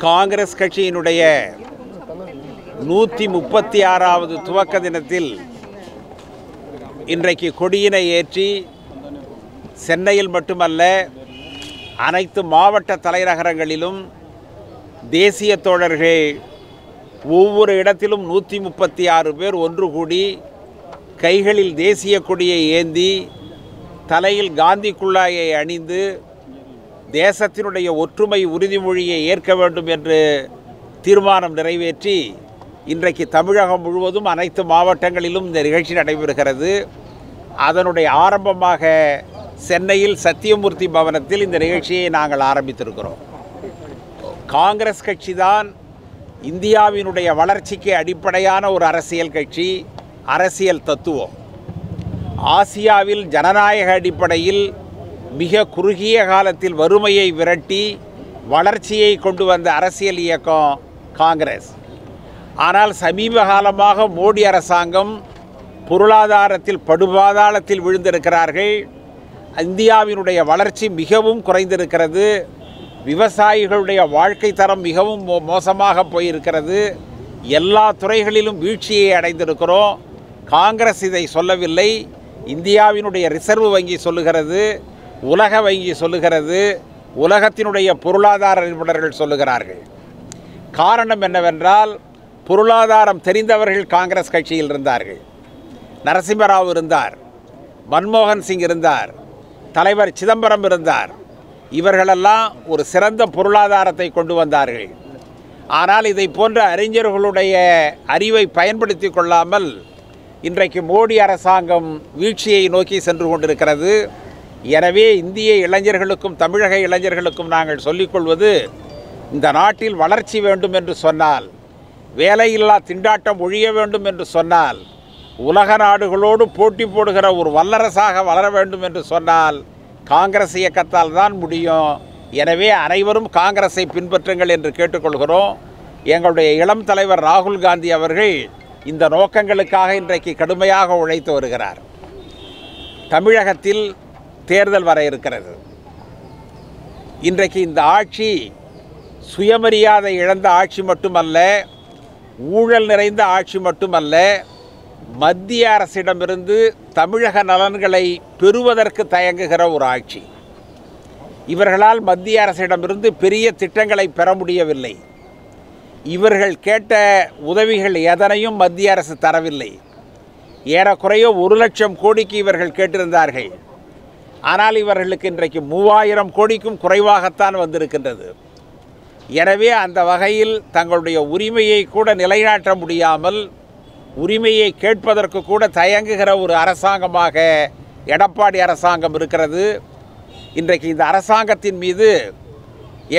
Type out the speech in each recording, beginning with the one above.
காங்கிரஸ் கட்சியினுடைய நூற்றி முப்பத்தி ஆறாவது துவக்க தினத்தில் இன்றைக்கு கொடியினை ஏற்றி சென்னையில் மட்டுமல்ல அனைத்து மாவட்ட தலைநகரங்களிலும் தேசிய தோழர்கள் ஒவ்வொரு இடத்திலும் நூற்றி முப்பத்தி ஆறு பேர் ஒன்று கூடி கைகளில் தேசிய கொடியை ஏந்தி தலையில் காந்தி குள்ளாயை அணிந்து தேசத்தினுடைய ஒற்றுமை உறுதிமொழியை ஏற்க வேண்டும் என்று தீர்மானம் நிறைவேற்றி இன்றைக்கு தமிழகம் முழுவதும் அனைத்து மாவட்டங்களிலும் இந்த நிகழ்ச்சி நடைபெறுகிறது. அதனுடைய ஆரம்பமாக சென்னையில் சத்தியமூர்த்தி பவனத்தில் இந்த நிகழ்ச்சியை நாங்கள் ஆரம்பித்திருக்கிறோம். காங்கிரஸ் கட்சி தான் இந்தியாவினுடைய வளர்ச்சிக்கு அடிப்படையான ஒரு அரசியல் கட்சி அரசியல் தத்துவம். ஆசியாவில் ஜனநாயக அடிப்படையில் மிக குறுகிய காலத்தில் வறுமையை விரட்டி வளர்ச்சியை கொண்டு வந்த அரசியல் இயக்கம் காங்கிரஸ். ஆனால் சமீப காலமாக மோடி அரசாங்கம் பொருளாதாரத்தில் படுபாதாளத்தில் விழுந்திருக்கிறார்கள். இந்தியாவினுடைய வளர்ச்சி மிகவும் குறைந்திருக்கிறது. விவசாயிகளுடைய வாழ்க்கை தரம் மிகவும் மோ- மோசமாக போயிருக்கிறது. எல்லா துறைகளிலும் வீழ்ச்சியை அடைந்திருக்கிறோம். காங்கிரஸ் இதை சொல்லவில்லை. இந்தியாவினுடைய ரிசர்வ் வங்கி சொல்லுகிறது. உலக வங்கி சொல்லுகிறது உலகத்தினுடைய பொருளாதார நிபுணர்கள் சொல்லுகிறார்கள். காரணம் என்னவென்றால் பொருளாதாரம் தெரிந்தவர்கள் காங்கிரஸ் கட்சியில் இருந்தார்கள். நரசிம்மராவ் இருந்தார் மன்மோகன் சிங் இருந்தார் தலைவர் சிதம்பரம் இருந்தார். இவர்களெல்லாம் ஒரு சிறந்த பொருளாதாரத்தை கொண்டு வந்தார்கள். ஆனால் இதை போன்ற அறிஞர்களுடைய அறிவை பயன்படுத்தி கொள்ளாமல் இன்றைக்கு மோடி அரசாங்கம் வீழ்ச்சியை நோக்கி சென்று கொண்டிருக்கிறது. எனவே இந்திய இளைஞர்களுக்கும் தமிழக இளைஞர்களுக்கும் நாங்கள் சொல்லிக்கொள்வது இந்த நாட்டில் வளர்ச்சி வேண்டும் என்று சொன்னால் வேலையில்லா திண்டாட்டம் ஒழிய வேண்டும் என்று சொன்னால் உலக நாடுகளோடு போட்டி போடுகிற ஒரு வல்லரசாக வளர வேண்டும் என்று சொன்னால் காங்கிரஸ் இயக்கத்தால் தான் முடியும். எனவே அனைவரும் காங்கிரஸை பின்பற்றுங்கள் என்று கேட்டுக்கொள்கிறோம். எங்களுடைய இளம் தலைவர் ராகுல் காந்தி அவர்கள் இந்த நோக்கங்களுக்காக இன்றைக்கு கடுமையாக உழைத்து வருகிறார். தமிழகத்தில் தேர்தல் வர இருக்கிறது. இன்றைக்கு இந்த ஆட்சி சுயமரியாதை இழந்த ஆட்சி மட்டுமல்ல ஊழல் நிறைந்த ஆட்சி மட்டுமல்ல மத்திய அரசிடமிருந்து தமிழக நலன்களை பெறுவதற்கு தயங்குகிற ஒரு ஆட்சி. இவர்களால் மத்திய அரசிடமிருந்து பெரிய திட்டங்களை பெற முடியவில்லை. இவர்கள் கேட்ட உதவிகள் எதனையும் மத்திய அரசு தரவில்லை. ஏறக்குறைய ஒரு லட்சம் கோடிக்கு இவர்கள் கேட்டிருந்தார்கள். ஆனால் இவர்களுக்கு இன்றைக்கு மூவாயிரம் கோடிக்கும் குறைவாகத்தான் வந்திருக்கின்றது. எனவே அந்த வகையில் தங்களுடைய உரிமையை கூட நிலைநாட்ட முடியாமல் உரிமையை கேட்பதற்கு கூட தயங்குகிற ஒரு அரசாங்கமாக எடப்பாடி அரசாங்கம் இருக்கிறது. இன்றைக்கு இந்த அரசாங்கத்தின் மீது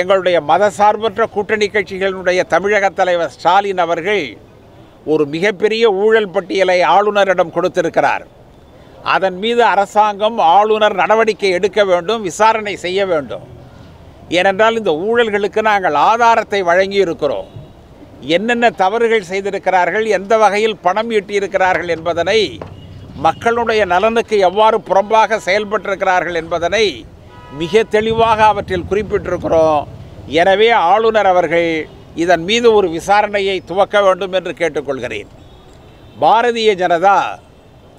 எங்களுடைய மதசார்பற்ற கூட்டணி கட்சிகளினுடைய தமிழக தலைவர் ஸ்டாலின் அவர்கள் ஒரு மிகப்பெரிய ஊழல் பட்டியலை ஆளுநரிடம் கொடுத்திருக்கிறார். அதன் மீது அரசாங்கம் ஆளுநர் நடவடிக்கை எடுக்க வேண்டும் விசாரணை செய்ய வேண்டும். ஏனென்றால் இந்த ஊழல்களுக்கு நாங்கள் ஆதாரத்தை வழங்கி இருக்கிறோம் என்னென்ன தவறுகள் செய்திருக்கிறார்கள் எந்த வகையில் பணம் ஈட்டியிருக்கிறார்கள் என்பதனை மக்களுடைய நலனுக்கு எவ்வாறு புறம்பாக செயல்பட்டிருக்கிறார்கள் என்பதனை மிக தெளிவாக அவற்றில் குறிப்பிட்டிருக்கிறோம். எனவே ஆளுநர் அவர்கள் இதன் மீது ஒரு விசாரணையை துவக்க வேண்டும் என்று கேட்டுக்கொள்கிறேன். பாரதிய ஜனதா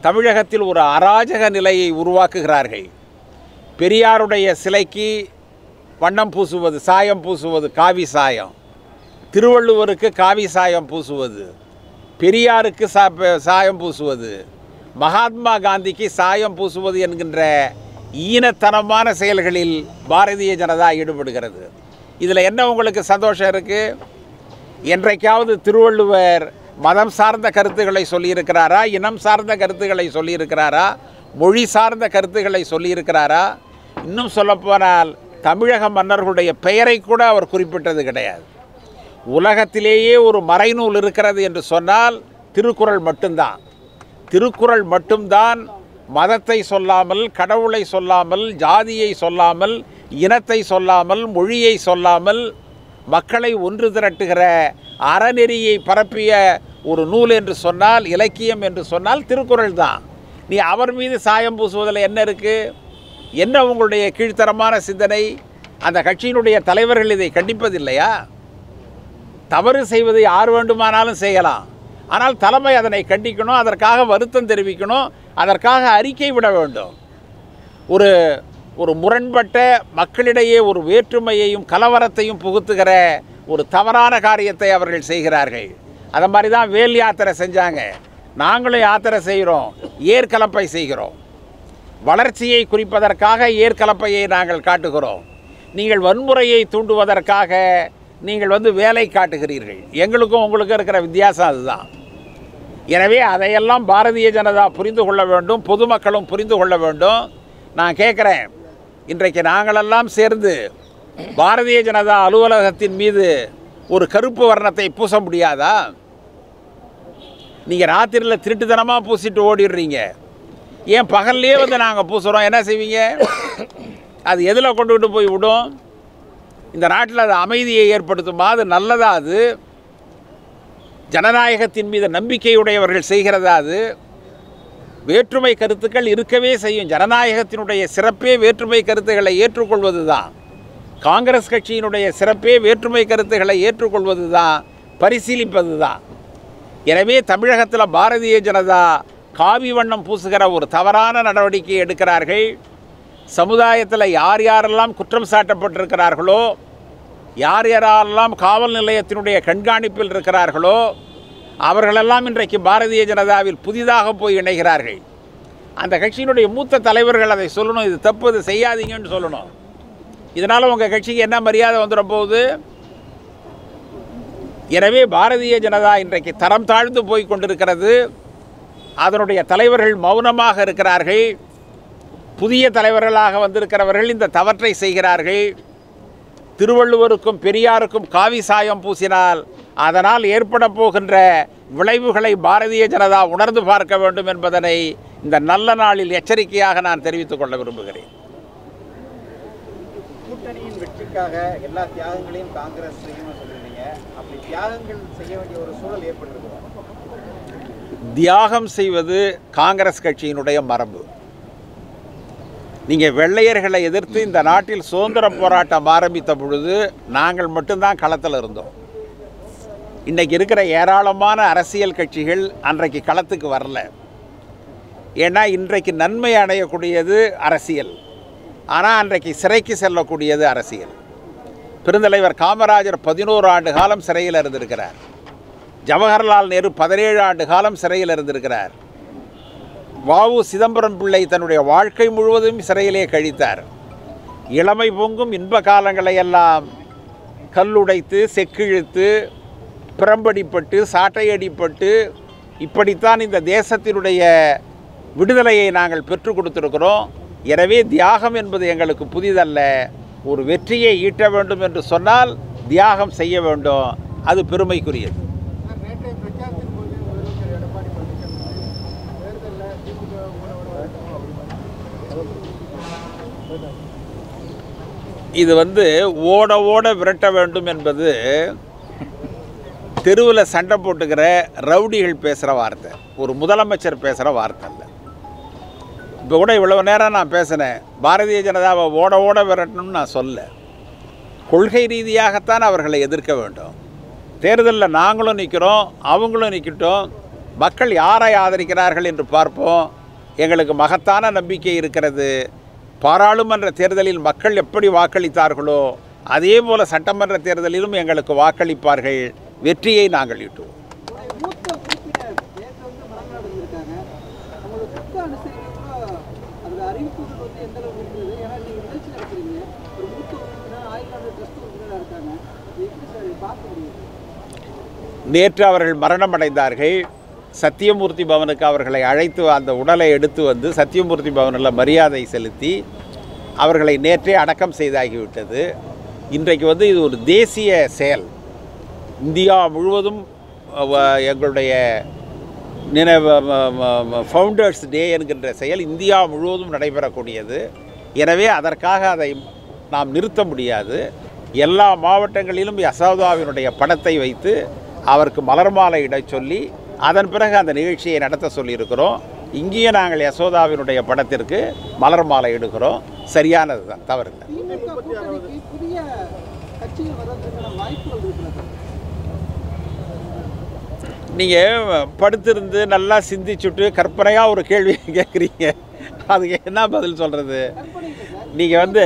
தமிழகத்தில் ஒரு அராஜக நிலையை உருவாக்குகிறார்கள். பெரியாருடைய சிலைக்கு வண்ணம் பூசுவது சாயம் பூசுவது காவி சாயம். திருவள்ளுவருக்கு காவி சாயம் பூசுவது பெரியாருக்கு சா சாயம் பூசுவது மகாத்மா காந்திக்கு சாயம் பூசுவது என்கின்ற ஈனத்தனமான செயல்களில் பாரதிய ஜனதா ஈடுபடுகிறது. இதில் என்ன உங்களுக்கு சந்தோஷம் இருக்குது என்றைக்காவது திருவள்ளுவர் மதம் சார்ந்த கருத்துக்களை சொல்லியிருக்கிறாரா? இனம் சார்ந்த கருத்துக்களை சொல்லியிருக்கிறாரா? மொழி சார்ந்த கருத்துக்களை சொல்லியிருக்கிறாரா? இன்னும் சொல்லப்போனால் தமிழக மன்னர்களுடைய பெயரை கூட அவர் குறிப்பிட்டது கிடையாது. உலகத்திலேயே ஒரு மறைநூல் இருக்கிறது என்று சொன்னால் திருக்குறள் மட்டும்தான். திருக்குறள் மட்டும்தான் மதத்தை சொல்லாமல் கடவுளை சொல்லாமல் ஜாதியை சொல்லாமல் இனத்தை சொல்லாமல் மொழியை சொல்லாமல் மக்களை ஒன்று திரட்டுகிற அறநெறியை பரப்பிய ஒரு நூல் என்று சொன்னால் இலக்கியம் என்று சொன்னால் திருக்குறள் தான். நீ அவர் மீது சாயம் பூசுவதில் என்ன இருக்குது என்ன உங்களுடைய கீழ்த்தரமான சிந்தனை? அந்த கட்சியினுடைய தலைவர்கள் இதை கண்டிப்பதில்லையா? தவறு செய்வது யார் வேண்டுமானாலும் செய்யலாம். ஆனால் தலைமை அதனை கண்டிக்கணும் அதற்காக வருத்தம் தெரிவிக்கணும் அதற்காக அறிக்கை விட வேண்டும். ஒரு ஒரு முரண்பட்ட மக்களிடையே ஒரு வேற்றுமையையும் கலவரத்தையும் புகுத்துகிற ஒரு தவறான காரியத்தை அவர்கள் செய்கிறார்கள். அதை மாதிரி தான் வேல் யாத்திரை செஞ்சாங்க. நாங்களும் யாத்திரை செய்கிறோம் ஏற்கலப்பை செய்கிறோம். வளர்ச்சியை குறிப்பதற்காக ஏற்கலப்பையை நாங்கள் காட்டுகிறோம். நீங்கள் வன்முறையை தூண்டுவதற்காக நீங்கள் வந்து வேலை காட்டுகிறீர்கள். எங்களுக்கும் உங்களுக்கும் இருக்கிற வித்தியாசம் அதுதான். எனவே அதையெல்லாம் பாரதிய ஜனதா புரிந்து கொள்ள வேண்டும் பொதுமக்களும் புரிந்து கொள்ள வேண்டும். நான் கேட்குறேன் இன்றைக்கு நாங்களெல்லாம் சேர்ந்து பாரதிய ஜனதா அலுவலகத்தின் மீது ஒரு கருப்பு வர்ணத்தை பூச முடியாதா? நீங்கள் ராத்திரியில் திருட்டுத்தனமாக பூசிட்டு ஓடிடுறீங்க. ஏன் பகல்லையே வந்து நாங்கள் பூசுகிறோம் என்ன செய்வீங்க? அது எதில் கொண்டுகிட்டு போய் விடும்? இந்த நாட்டில் அது அமைதியை ஏற்படுத்துமா? அது நல்லதா அது? ஜனநாயகத்தின் மீது நம்பிக்கையுடையவர்கள் செய்கிறதா அது? வேற்றுமை கருத்துக்கள் இருக்கவே செய்யும். ஜனநாயகத்தினுடைய சிறப்பே வேற்றுமை கருத்துக்களை ஏற்றுக்கொள்வது தான் காங்கிரஸ் கட்சியினுடைய சிறப்பே வேற்றுமை கருத்துக்களை ஏற்றுக்கொள்வது தான் பரிசீலிப்பது தான் எனவே தமிழகத்தில் பாரதிய ஜனதா காவி வண்ணம் பூசுகிற ஒரு தவறான நடவடிக்கை எடுக்கிறார்கள். சமுதாயத்தில் யார் யாரெல்லாம் குற்றம் சாட்டப்பட்டிருக்கிறார்களோ யார் யாரெல்லாம் காவல் நிலையத்தினுடைய கண்காணிப்பில் இருக்கிறார்களோ அவர்களெல்லாம் இன்றைக்கு பாரதிய ஜனதாவில் புதிதாக போய் இணைகிறார்கள். அந்த கட்சியினுடைய மூத்த தலைவர்கள் அதை சொல்லணும் இது தப்பு இது செய்யாதீங்கன்னு சொல்லணும். இதனால் உங்கள் கட்சிக்கு என்ன மரியாதை வந்துட போகுது? எனவே பாரதிய ஜனதா இன்றைக்கு தரம் தாழ்ந்து போய் கொண்டிருக்கிறது. அதனுடைய தலைவர்கள் மௌனமாக இருக்கிறார்கள். புதிய தலைவர்களாக வந்திருக்கிறவர்கள் இந்த தவற்றை செய்கிறார்கள். திருவள்ளுவருக்கும் பெரியாருக்கும் காவி சாயம் பூசினால் அதனால் ஏற்பட போகின்ற விளைவுகளை பாரதிய ஜனதா உணர்ந்து பார்க்க வேண்டும் என்பதனை இந்த நல்ல நாளில் எச்சரிக்கையாக நான் தெரிவித்துக் கொள்ள விரும்புகிறேன். கூட்டணியின் எல்லா தியாகங்களையும் காங்கிரஸ் செய்யணும்னு சொல்லிருந்தீங்க அப்படி தியாகங்கள் செய்ய வேண்டிய ஒரு சூழல் ஏற்பட்டிருக்குதா தியாகம் செய்வது காங்கிரஸ் கட்சியினுடைய மரபு. நீங்கள் வெள்ளையர்களை எதிர்த்து இந்த நாட்டில் சுதந்திர போராட்டம் ஆரம்பித்த பொழுது நாங்கள் மட்டும்தான் களத்தில் இருந்தோம். இன்றைக்கி இருக்கிற ஏராளமான அரசியல் கட்சிகள் அன்றைக்கு களத்துக்கு வரல. ஏன்னா இன்றைக்கு நன்மை அடையக்கூடியது அரசியல். ஆனால் அன்றைக்கு சிறைக்கு செல்லக்கூடியது அரசியல். பெருந்தலைவர் காமராஜர் பதினோரு ஆண்டு காலம் சிறையில் இருந்திருக்கிறார். ஜவஹர்லால் நேரு பதினேழு ஆண்டு காலம் சிறையில் இருந்திருக்கிறார். வாவு சிதம்பரம் பிள்ளை தன்னுடைய வாழ்க்கை முழுவதும் சிறையிலே கழித்தார். இளமை பொங்கும் இன்ப காலங்களை எல்லாம் கல்லுடைத்து செக்கிழுத்து பிரம்படிப்பட்டு சாட்டையடிப்பட்டு இப்படித்தான் இந்த தேசத்தினுடைய விடுதலையை நாங்கள் பெற்றுக் கொடுத்துருக்கிறோம். எனவே தியாகம் என்பது எங்களுக்கு புதிதல்ல. ஒரு வெற்றியை ஈட்ட வேண்டும் என்று சொன்னால் தியாகம் செய்ய வேண்டும். அது பெருமைக்குரியது. இது வந்து ஓட ஓட விரட்ட வேண்டும் என்பது தெருவில் சண்டை போட்டுக்கிற ரவுடிகள் பேசுகிற வார்த்தை. ஒரு முதலமைச்சர் பேசுகிற வார்த்தை இல்லை இப்போ கூட இவ்வளவு நேரம் நான் பேசினேன். பாரதிய ஜனதாவை ஓட ஓட விரட்டணும்னு நான் சொல்ல. கொள்கை ரீதியாகத்தான் அவர்களை எதிர்க்க வேண்டும். தேர்தலில் நாங்களும் நிற்கிறோம் அவங்களும் நிற்கட்டும் மக்கள் யாரை ஆதரிக்கிறார்கள் என்று பார்ப்போம். எங்களுக்கு மகத்தான நம்பிக்கை இருக்கிறது. பாராளுமன்ற தேர்தலில் மக்கள் எப்படி வாக்களித்தார்களோ அதே போல் சட்டமன்ற தேர்தலிலும் எங்களுக்கு வாக்களிப்பார்கள். வெற்றியை நாங்கள் ஈட்டுவோம். நேற்று அவர்கள் மரணம் அடைந்தார்கள் சத்தியமூர்த்தி பவனுக்கு அவர்களை அழைத்து அந்த உடலை எடுத்து வந்து சத்தியமூர்த்தி பவனில் மரியாதை செலுத்தி அவர்களை நேற்றே அடக்கம் செய்தாகிவிட்டது. இன்றைக்கு வந்து இது ஒரு தேசிய செயல். இந்தியா முழுவதும் எங்களுடைய நினைவு ஃபவுண்டர்ஸ் டே என்கின்ற செயல் இந்தியா முழுவதும் நடைபெறக்கூடியது. எனவே அதற்காக அதை நாம் நிறுத்த முடியாது. எல்லா மாவட்டங்களிலும் யசோதாவினுடைய படத்தை வைத்து அவருக்கு மலர் மாலை இடச் சொல்லி அதன் பிறகு அந்த நிகழ்ச்சியை நடத்த சொல்லியிருக்கிறோம். இங்கேயும் நாங்கள் யசோதாவினுடைய படத்திற்கு மலர் மாலை எடுக்கிறோம் சரியானது தான் இருக்கிறது. நீங்கள் படுத்திருந்து நல்லா சிந்திச்சுட்டு கற்பனையாக ஒரு கேள்வி கேட்குறீங்க. அதுக்கு என்ன பதில் சொல்கிறது நீங்கள் வந்து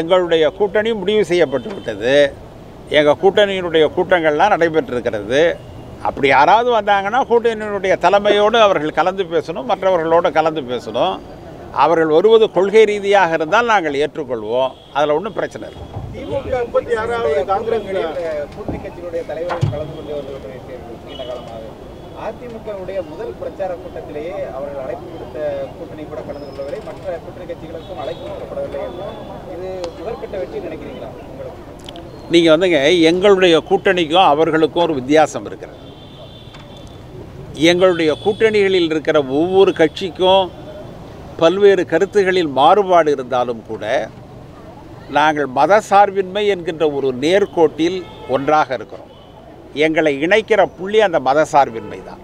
எங்களுடைய கூட்டணி முடிவு செய்யப்பட்டு விட்டது. எங்கள் கூட்டணியினுடைய கூட்டங்கள்லாம் நடைபெற்றிருக்கிறது. அப்படி யாராவது வந்தாங்கன்னா கூட்டணியினுடைய தலைமையோடு அவர்கள் கலந்து பேசணும் மற்றவர்களோடு கலந்து பேசணும். அவர்கள் வருவது கொள்கை ரீதியாக இருந்தால் நாங்கள் ஏற்றுக்கொள்வோம். அதில் ஒன்றும் பிரச்சனை இல்லை. அதிமுகவுடைய முதல் பிரச்சார கூட்டத்திலேயே அவர்கள் அழைப்பு கொடுத்த கூட்டணி கூட கலந்து கொள்ளவில்லை. மற்ற கூட்டணி கட்சிகளுக்கும் அழைப்பு கொடுக்கப்படவில்லை என்றும் இது முதற்கட்ட வெற்றி நினைக்கிறீங்களா? உங்களுக்கு நீங்கள் வந்துங்க எங்களுடைய கூட்டணிக்கும் அவர்களுக்கும் ஒரு வித்தியாசம் இருக்கிறது. எங்களுடைய கூட்டணிகளில் இருக்கிற ஒவ்வொரு கட்சிக்கும் பல்வேறு கருத்துகளில் மாறுபாடு இருந்தாலும் கூட நாங்கள் மத சார்பின்மை என்கின்ற ஒரு நேர்கோட்டில் ஒன்றாக இருக்கிறோம். எங்களை இணைக்கிற புள்ளி அந்த மத சார்பின்மை தான்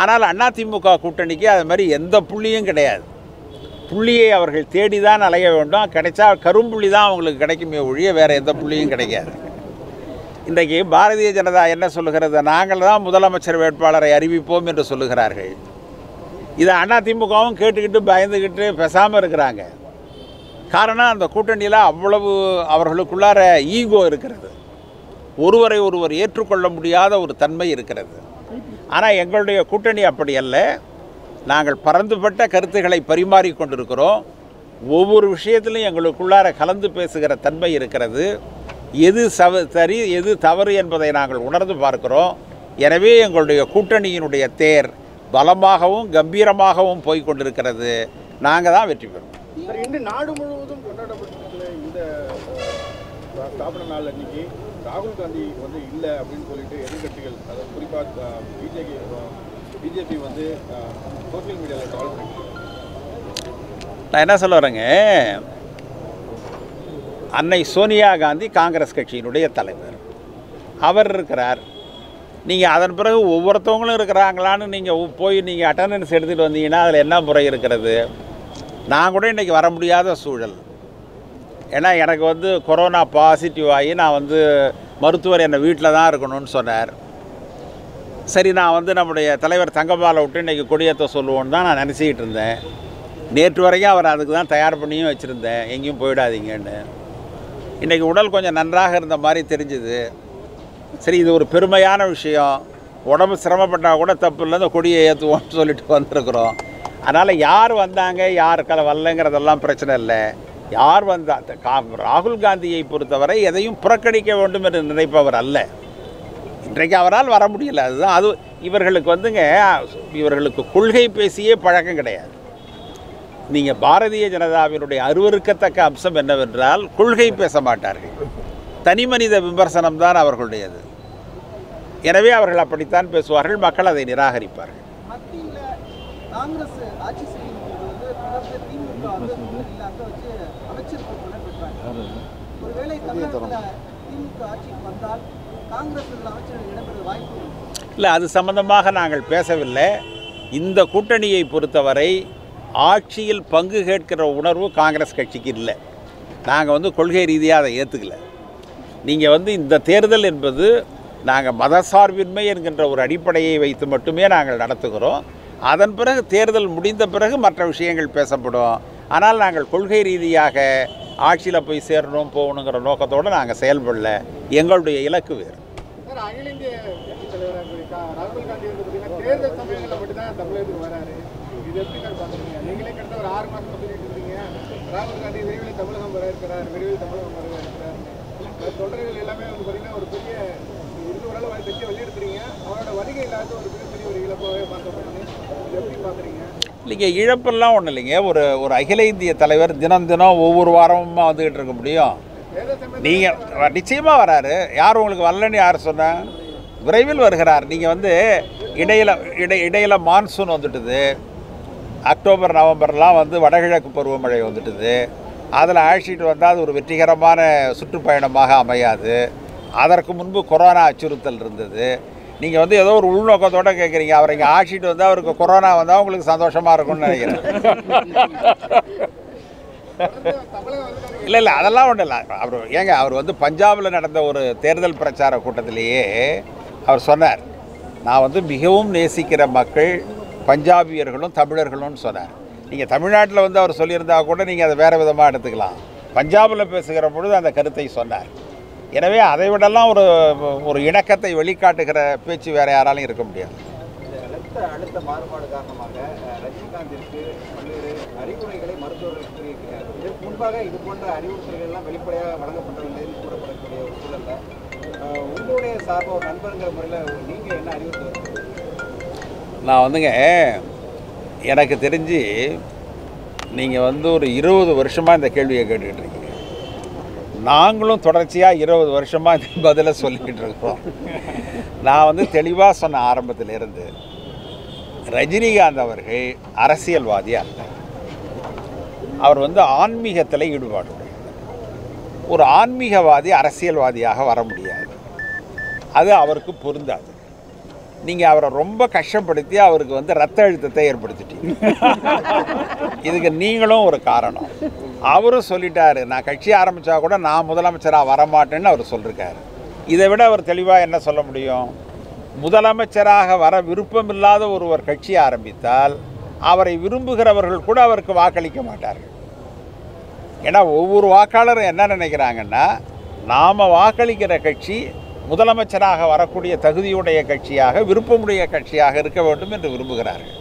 ஆனால் அதிமுக கூட்டணிக்கு அது மாதிரி எந்த புள்ளியும் கிடையாது. புள்ளியை அவர்கள் தேடி தான் அலைய வேண்டும். கிடைச்சா கரும்புள்ளி தான் அவங்களுக்கு கிடைக்குமே ஒழிய வேறு எந்த புள்ளியும் கிடைக்காது. இன்றைக்கு பாரதிய ஜனதா என்ன சொல்லுகிறது? நாங்கள் தான் முதலமைச்சர் வேட்பாளரை அறிவிப்போம் என்று சொல்லுகிறார்கள். இதை அதிமுகவும் கேட்டுக்கிட்டு பயந்துக்கிட்டு பேசாமல் இருக்கிறாங்க. காரணம் அந்த கூட்டணியில் அவ்வளவு அவர்களுக்குள்ளார ஈகோ இருக்கிறது. ஒருவரை ஒருவர் ஏற்றுக்கொள்ள முடியாத ஒரு தன்மை இருக்கிறது. ஆனால் எங்களுடைய கூட்டணி அப்படி அல்ல. நாங்கள் பரந்துபட்ட கருத்துக்களை பரிமாறிக்கொண்டிருக்கிறோம் ஒவ்வொரு விஷயத்திலும் எங்களுக்குள்ளார கலந்து பேசுகிற தன்மை இருக்கிறது. எது சவ சரி எது தவறு என்பதை நாங்கள் உணர்ந்து பார்க்கிறோம். எனவே எங்களுடைய கூட்டணியினுடைய தேர் பலமாகவும் கம்பீரமாகவும் போய்கொண்டிருக்கிறது நாங்கள் தான் வெற்றி பெறுவோம். இன்று நாடு முழுவதும் கொண்டாடப்பட்டிருக்கிற இந்த ஸ்தாபன நாள் அன்னைக்கு ராகுல் காந்தி வந்து இல்லை அப்படின்னு சொல்லிட்டு எதிர்கட்சிகள் அதை குறிப்பாக பிஜேபி பிஜேபி வந்து சோஷியல் மீடியாவில் கால் நான் என்ன சொல்ல வரேங்க? அன்னை சோனியா காந்தி காங்கிரஸ் கட்சியினுடைய தலைவர். அவர் இருக்கிறார். நீங்கள் அதன் பிறகு ஒவ்வொருத்தவங்களும் இருக்கிறாங்களான்னு நீங்கள் போய் நீங்கள் அட்டண்டன்ஸ் எடுத்துகிட்டு வந்தீங்கன்னா அதில் என்ன முறை இருக்கிறது? நான் கூட இன்றைக்கி வர முடியாத சூழல். ஏன்னா எனக்கு வந்து கொரோனா பாசிட்டிவ் ஆகி நான் வந்து மருத்துவர் என்னை வீட்டில் தான் இருக்கணும்னு சொன்னார். சரி நான் வந்து நம்முடைய தலைவர் தங்கபாலை விட்டு இன்றைக்கி கொடியேற்ற சொல்லுவோன்னு தான் நான் நினச்சிக்கிட்டு இருந்தேன். நேற்று வரைக்கும் அவர் அதுக்கு தான் தயார் பண்ணியும் வச்சுருந்தேன். எங்கேயும் போயிடாதீங்கன்னு. இன்றைக்கி உடல் கொஞ்சம் நன்றாக இருந்த மாதிரி தெரிஞ்சுது. சரி இது ஒரு பெருமையான விஷயம். உடம்பு சிரமப்பட்டால் கூட தப்பு இல்லை இந்த கொடியை ஏற்றுவோம்னு சொல்லிட்டு வந்திருக்கிறோம். அதனால் யார் வந்தாங்க யார் கல வரலங்கிறதெல்லாம் பிரச்சனை இல்லை. யார் வந்தா கா- ராகுல் காந்தியை பொறுத்தவரை எதையும் புறக்கணிக்க வேண்டும் என்று நினைப்பவர் அல்ல. இன்றைக்கு அவரால் வர முடியல. அதுதான் அது இவர்களுக்கு வந்துங்க இவர்களுக்கு கொள்கை பேசியே பழக்கம் கிடையாது. நீங்கள் பாரதிய ஜனதாவினுடைய அருவருக்கத்தக்க அம்சம் என்னவென்றால் கொள்கை பேச மாட்டார்கள். தனி மனித விமர்சனம் தான் அவர்களுடையது. எனவே அவர்கள் அப்படித்தான் பேசுவார்கள் மக்கள் அதை நிராகரிப்பார்கள். ஒருவேளை தமிழகத்தில் திமுக ஆட்சிக்கு வந்தால் இல்லை அது சம்பந்தமாக நாங்கள் பேசவில்லை. இந்த கூட்டணியை பொறுத்தவரை ஆட்சியில் பங்கு கேட்கிற உணர்வு காங்கிரஸ் கட்சிக்கு இல்லை. நாங்கள் வந்து கொள்கை ரீதியாக அதை ஏற்றுக்கல நீங்கள் வந்து இந்த தேர்தல் என்பது நாங்கள் மதசார்பின்மை என்கின்ற ஒரு அடிப்படையை வைத்து மட்டுமே நாங்கள் நடத்துகிறோம். அதன் பிறகு தேர்தல் முடிந்த பிறகு மற்ற விஷயங்கள் பேசப்படும். ஆனால் நாங்கள் கொள்கை ரீதியாக ஆட்சியில் போய் சேரணும் போகணுங்கிற நோக்கத்தோடு நாங்கள் செயல்படல. எங்களுடைய இலக்கு வேறு. அகில இந்திய கட்சி தலைவராக இருக்க? ராகுல் காந்தி வந்து பார்த்தீங்கன்னா தேர்தல் சமயங்களில் மட்டும்தான் தமிழகத்துக்கு வராரு. இது எப்படி நான் பார்க்குறீங்க நீங்களே கிட்ட ஒரு ஆறு மாதம் சொல்லிட்டு இருக்கீங்க ராகுல் காந்தி விரைவில் தமிழகம் வர இருக்கிறார் விரைவில் தமிழகம் வர இருக்கிறார். தொண்டர்கள் எல்லாமே வந்து பார்த்தீங்கன்னா ஒரு பெரிய இருந்து ஓரளவு பெரிய வெளியெடுக்கிறீங்க அவரோட வருகை இல்லாத ஒரு மிகப்பெரிய ஒரு இழப்பாகவே பார்க்கப்படுது இது எப்படி பார்க்குறீங்க இல்லைங்க இழப்பெல்லாம் ஒன்றும் இல்லைங்க. ஒரு ஒரு அகில இந்திய தலைவர் தினம் தினம் ஒவ்வொரு வாரமும் வந்துக்கிட்டு இருக்க முடியும். நீங்கள் நிச்சயமாக வராரு. யார் உங்களுக்கு வரலன்னு யார் சொன்னா? விரைவில் வருகிறார். நீங்கள் வந்து இடையில் இடை இடையில் மான்சூன் வந்துட்டுது. அக்டோபர் நவம்பர்லாம் வந்து வடகிழக்கு பருவமழை வந்துட்டுது. அதில் அழைச்சிட்டு வந்தால் அது ஒரு வெற்றிகரமான சுற்றுப்பயணமாக அமையாது. அதற்கு முன்பு கொரோனா அச்சுறுத்தல் இருந்தது. நீங்கள் வந்து ஏதோ ஒரு உள்நோக்கத்தோடு கேட்குறீங்க அவரை இங்கே ஆட்சிட்டு வந்தால் அவருக்கு கொரோனா வந்தால் உங்களுக்கு சந்தோஷமாக இருக்கும்னு நினைக்கிறேன். இல்லை இல்லை அதெல்லாம் ஒன்றும் இல்லை. அவர் ஏங்க அவர் வந்து பஞ்சாபில் நடந்த ஒரு தேர்தல் பிரச்சார கூட்டத்திலேயே அவர் சொன்னார் நான் வந்து மிகவும் நேசிக்கிற மக்கள் பஞ்சாபியர்களும் தமிழர்களும் சொன்னார். நீங்கள் தமிழ்நாட்டில் வந்து அவர் சொல்லியிருந்தா கூட நீங்கள் அதை வேறு விதமாக எடுத்துக்கலாம். பஞ்சாபில் பேசுகிற பொழுது அந்த கருத்தை சொன்னார். எனவே அதை விடலாம் ஒரு ஒரு இணக்கத்தை வெளிக்காட்டுகிற பேச்சு வேறு யாராலையும் இருக்க முடியாது. அழுத்த மாறுபாடு காரணமாக ரஜினிகாந்திற்கு பல்வேறு அறிவுரைகளை மருத்துவர்கள் கூறியிருக்கிறார் முன்பாக இது போன்ற அறிவுறுத்தல்கள்லாம் வெளிப்படையாக வழங்கப்படவில்லை கூறப்படக்கூடிய ஒரு சூழல்ல உங்களுடைய சார்பாக ஒரு நண்பருங்கிற முறையில் நீங்கள் என்ன அறிவுறுத்தல் நான் வந்துங்க எனக்கு தெரிஞ்சு நீங்கள் வந்து ஒரு இருபது வருஷமாக இந்த கேள்வியை கேட்டுக்கிட்டு இருக்கீங்க. நாங்களும் தொடர்ச்சியாக இருபது வருஷமாக இந்த பதிலை சொல்லிக்கிட்டு இருக்கிறோம் நான் வந்து தெளிவாக சொன்ன ஆரம்பத்திலிருந்து ரஜினிகாந்த் அவர்கள் அரசியல்வாதியாக இருந்தார். அவர் வந்து ஆன்மீகத்தில் ஈடுபாடு ஒரு ஆன்மீகவாதி அரசியல்வாதியாக வர முடியாது. அது அவருக்கு பொருந்தாது. நீங்கள் அவரை ரொம்ப கஷ்டப்படுத்தி அவருக்கு வந்து ரத்த அழுத்தத்தை ஏற்படுத்திட்டீங்க. இதுக்கு நீங்களும் ஒரு காரணம். அவரும் சொல்லிட்டாரு நான் கட்சி ஆரம்பித்தா கூட நான் முதலமைச்சராக வரமாட்டேன்னு அவர் சொல்லியிருக்காரு இதை விட அவர் தெளிவாக என்ன சொல்ல முடியும்? முதலமைச்சராக வர விருப்பமில்லாத ஒருவர் கட்சி ஆரம்பித்தால் அவரை விரும்புகிறவர்கள் கூட அவருக்கு வாக்களிக்க மாட்டார்கள். ஏன்னா ஒவ்வொரு வாக்காளரும் என்ன நினைக்கிறாங்கன்னா நாம் வாக்களிக்கிற கட்சி முதலமைச்சராக வரக்கூடிய தகுதியுடைய கட்சியாக விருப்பமுடைய கட்சியாக இருக்க வேண்டும் என்று விரும்புகிறார்கள்.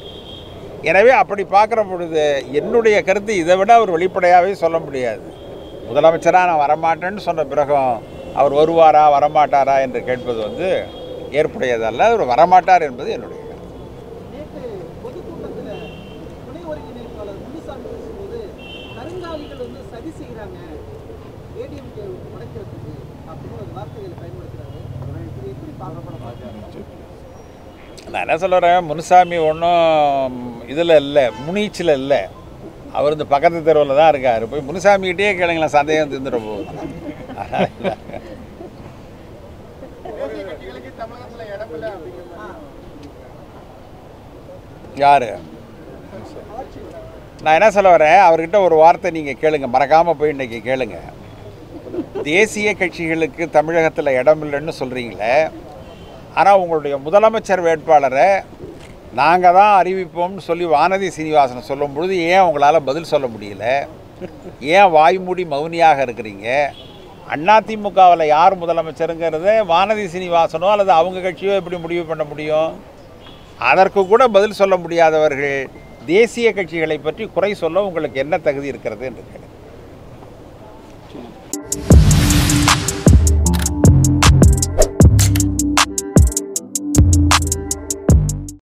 எனவே அப்படி பார்க்குற பொழுது என்னுடைய கருத்து இதை விட அவர் வெளிப்படையாகவே சொல்ல முடியாது. முதலமைச்சராக நான் வரமாட்டேன்னு சொன்ன பிறகும் அவர் வருவாரா வரமாட்டாரா என்று கேட்பது வந்து ஏற்புடையதல்ல. அவர் வரமாட்டார் என்பது என்னுடைய ஏடிஎம்கே உடைக்கிறதுக்கு அப்படின்னு ஒரு வார்த்தைகளை பயன்படுத்துறாரு. இது எப்படி நான் என்ன சொல்கிறேன் முனுசாமி ஒன்றும் இதில் இல்லை முனீச்சில் இல்லை. அவர் இந்த பக்கத்து தெருவில் தான் இருக்கார். போய் முனுசாமிகிட்டே கேளுங்களேன் சந்தேகம் தீர்ந்துட போகுது. யார்? நான் என்ன சொல்ல வரேன் அவர்கிட்ட ஒரு வார்த்தை நீங்கள் கேளுங்க. மறக்காமல் போய் இன்னைக்கு கேளுங்கள் தேசிய கட்சிகளுக்கு தமிழகத்தில் இடம் இல்லைன்னு சொல்கிறீங்களே ஆனால் உங்களுடைய முதலமைச்சர் வேட்பாளரை நாங்கள் தான் அறிவிப்போம்னு சொல்லி வானதி சீனிவாசன் சொல்லும் பொழுது ஏன் உங்களால் பதில் சொல்ல முடியல? ஏன் வாய்மூடி மௌனியாக இருக்கிறீங்க? அதிமுகவில் யார் முதலமைச்சருங்கிறத வானதி சீனிவாசனோ அல்லது அவங்க கட்சியோ எப்படி முடிவு பண்ண முடியும்? அதற்கு கூட பதில் சொல்ல முடியாதவர்கள் தேசிய கட்சிகளை பற்றி குறை சொல்ல உங்களுக்கு என்ன தகுதி இருக்கிறது என்று கேட்குறேன்